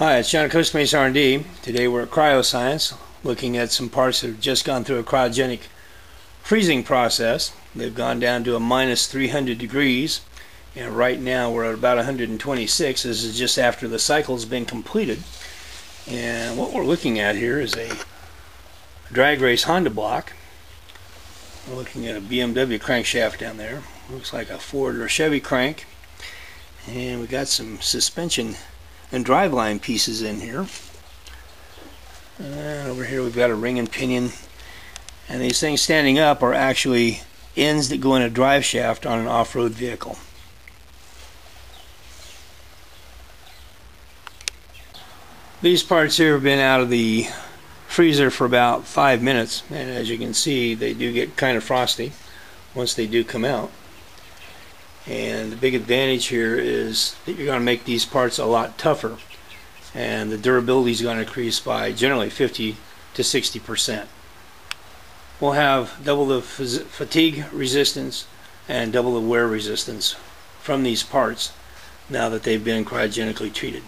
Hi, it's John Costa R&D. Today we're at Cryoscience looking at some parts that have just gone through a cryogenic freezing process. They've gone down to a minus 300 degrees and right now we're at about 126. This is just after the cycle's been completed. And what we're looking at here is a drag race Honda block. We're looking at a BMW crankshaft down there. Looks like a Ford or Chevy crank. And we got some suspension and driveline pieces in here. And over here we've got a ring and pinion. And these things standing up are actually ends that go in a drive shaft on an off-road vehicle. These parts here have been out of the freezer for about five minutes and as you can see they do get kind of frosty once they do come out and the big advantage here is that you're going to make these parts a lot tougher and the durability is going to increase by generally 50 to 60 percent. We'll have double the fatigue resistance and double the wear resistance from these parts now that they've been cryogenically treated